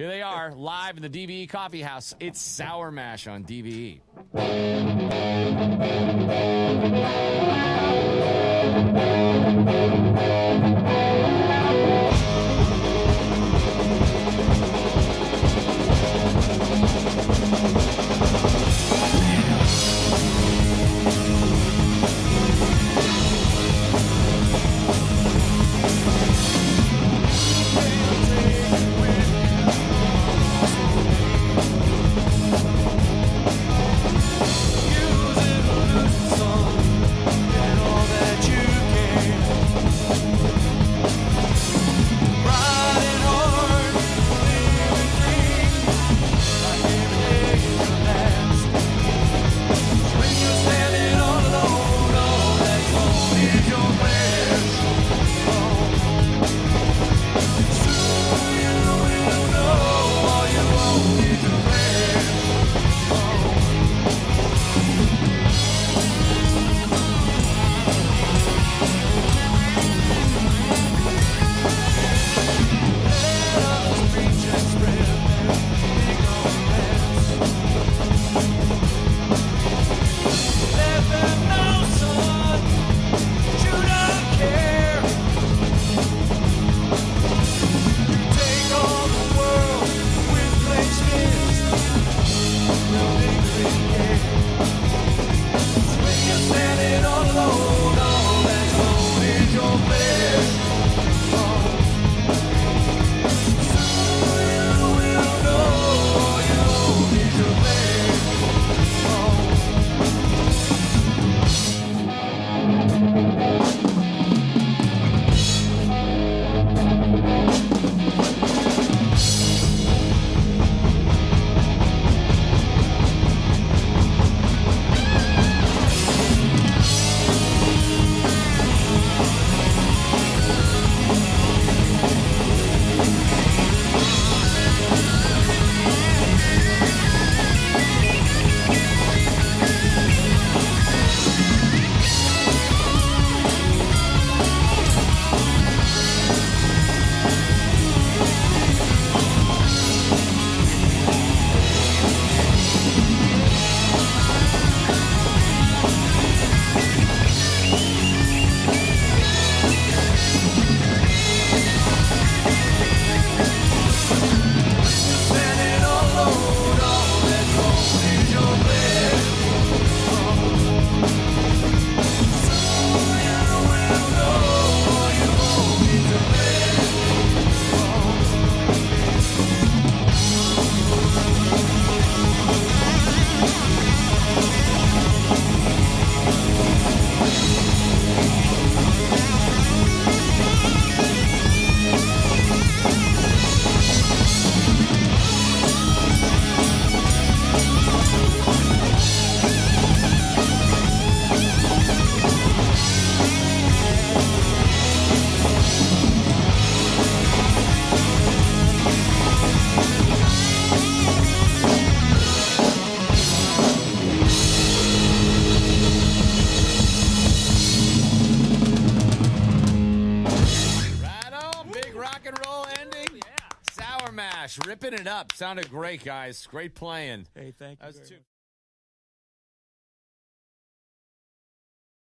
Here they are, live in the DVE Coffee House. It's SOURMASH on. DVE. Ripping it up. Sounded great, guys. Great playing. Hey, thank you.